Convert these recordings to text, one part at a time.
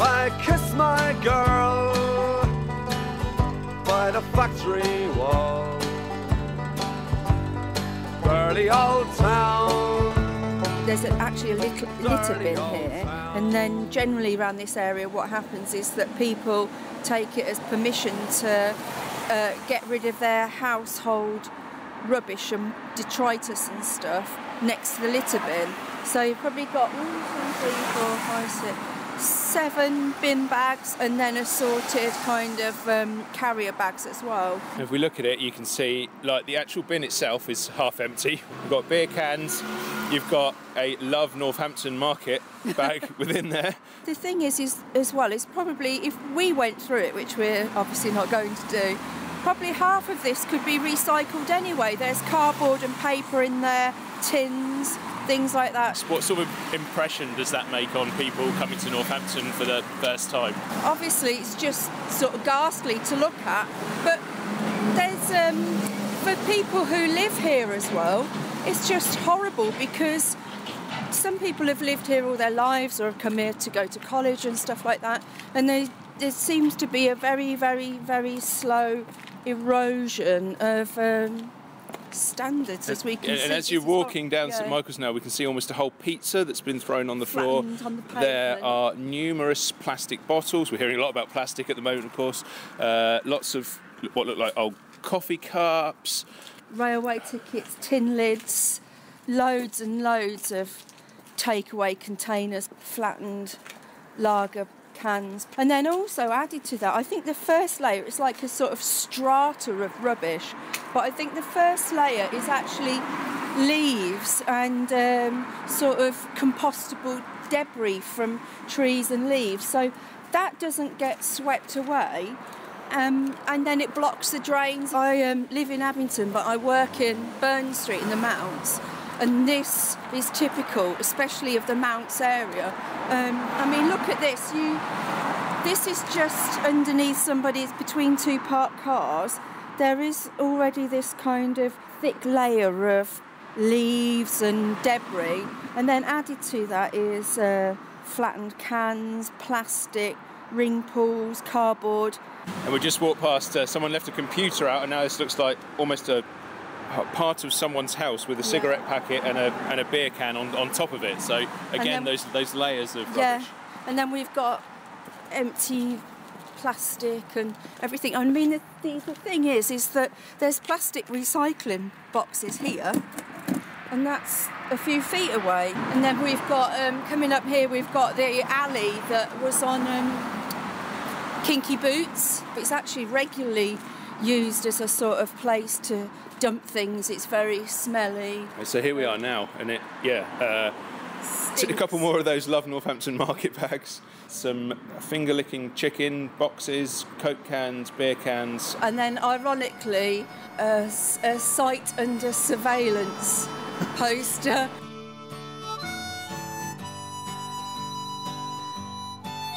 I kiss my girl by the factory wall. Dirty old town. There's actually a little litter bin here, and then generally around this area, what happens is that people take it as permission to uh, get rid of their household rubbish and detritus and stuff next to the litter bin. So you've probably got one, two, three, four, five, six, seven bin bags, and then assorted kind of um, carrier bags as well. If we look at it, you can see like the actual bin itself is half empty. We've got beer cans. You've got a Love Northampton Market bag within there. The thing is, is as well, is probably if we went through it, which we're obviously not going to do, probably half of this could be recycled anyway. There's cardboard and paper in there, tins, things like that. What sort of impression does that make on people coming to Northampton for the first time? Obviously, it's just sort of ghastly to look at, but there's um, for people who live here as well, it's just horrible because some people have lived here all their lives or have come here to go to college and stuff like that, and they, there seems to be a very, very, very slow erosion of um, standards as we can and, see. and as you're This is hor- walking down St. Michael's now, we can see almost a whole pizza that's been thrown on the floor. On the there are numerous plastic bottles. We're hearing a lot about plastic at the moment, of course. Uh, lots of what look like old coffee cups. railway tickets, tin lids, loads and loads of takeaway containers, flattened lager cans. And then also added to that, I think the first layer is like a sort of strata of rubbish, but I think the first layer is actually leaves and um, sort of compostable debris from trees and leaves. So that doesn't get swept away. Um, and then it blocks the drains. I um, live in Abington, but I work in Burn Street in the Mounts, and this is typical, especially of the Mounts area. Um, I mean, look at this. You, this is just underneath somebody's between two parked cars. There is already this kind of thick layer of leaves and debris, and then added to that is uh, flattened cans, plastic, ring pulls, cardboard. And we just walked past, uh, someone left a computer out, and now this looks like almost a a part of someone's house with a cigarette packet and a, and a beer can on, on top of it. So again, then- those those layers of Yeah, rubbish. and then we've got empty plastic and everything. I mean, the, the, the thing is, is that there's plastic recycling boxes here, and that's a few feet away. And then we've got um, coming up here, we've got the alley that was on um, Kinky Boots. It's actually regularly used as a sort of place to dump things. It's very smelly. So here we are now, and it yeah. Uh, a couple more of those Love Northampton market bags, some finger licking chicken boxes, Coke cans, beer cans. And then, ironically, a site under surveillance poster.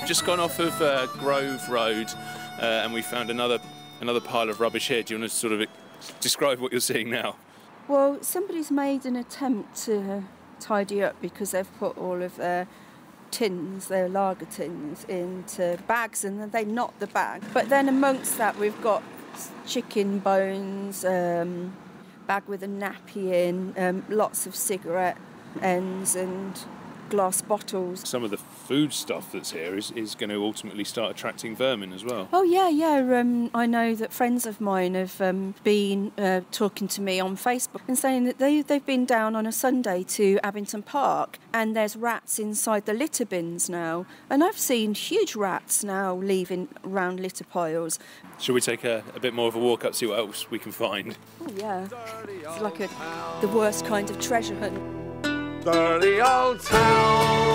Just gone off of uh, Grove Road, uh, and we found another another pile of rubbish here. Do you want to sort of describe what you're seeing now? Well, somebody's made an attempt to tidy up because they've put all of their tins, their lager tins, into bags and then they knot the bag. But then amongst that, we've got chicken bones, um, bag with a nappy in, um, lots of cigarette ends and glass bottles. Some of the food stuff that's here is, is going to ultimately start attracting vermin as well. Oh yeah, yeah. Um, I know that friends of mine have um, been uh, talking to me on Facebook and saying that they they've been down on a Sunday to Abington Park and there's rats inside the litter bins now, and I've seen huge rats now leaving round litter piles. Shall we take a, a bit more of a walk up, see what else we can find? Oh yeah, it's like a, the worst kind of treasure hunt. Dirty old town.